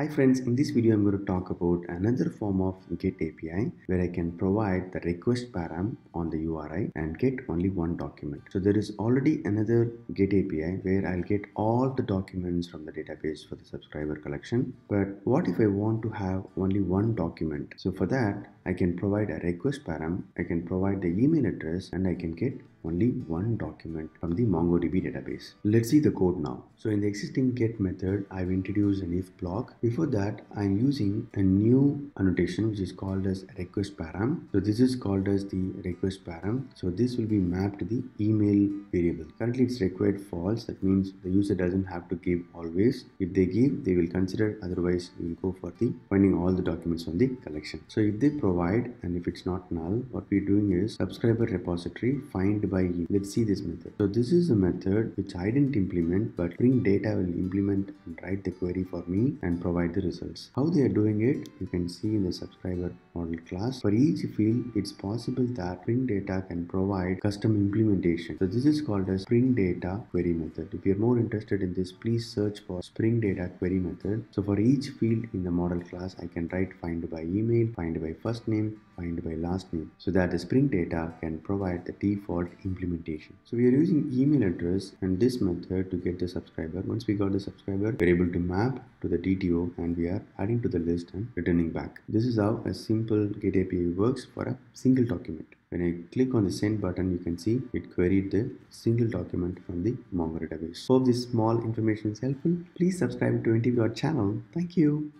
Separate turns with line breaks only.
Hi friends, in this video I'm going to talk about another form of GET API where I can provide the request param on the URI and get only one document. So there is already another GET API where I'll get all the documents from the database for the subscriber collection. But what if I want to have only one document? So for that, I can provide a request param, I can provide the email address and I can get only one document from the MongoDB database. Let's see the code now. So in the existing get method, I've introduced an if block. Before that, I'm using a new annotation which is called as request param. So this is called as the request param. So this will be mapped to the email variable. Currently it's required false. That means the user doesn't have to give always. If they give, they will consider. Otherwise, we will go for the finding all the documents from the collection. So if they provide and if it's not null, what we're doing is subscriber repository find by e. Let's see this method. So this is a method which I didn't implement but Spring Data will implement and write the query for me and provide the results. How they are doing it, you can see in the subscriber model class. For each field, it's possible that Spring Data can provide custom implementation. So this is called as Spring Data query method. If you're more interested in this, please search for Spring Data query method. So for each field in the model class, I can write find by email, find by first name, find by last name so that the Spring Data can provide the default implementation. So we are using email address and this method to get the subscriber. Once we got the subscriber, we're able to map to the DTO and we are adding to the list and returning back. This is how a simple GET API works for a single document. When I click on the send button, you can see it queried the single document from the Mongo database. Hope this small information is helpful. Please subscribe to NTV channel. Thank you.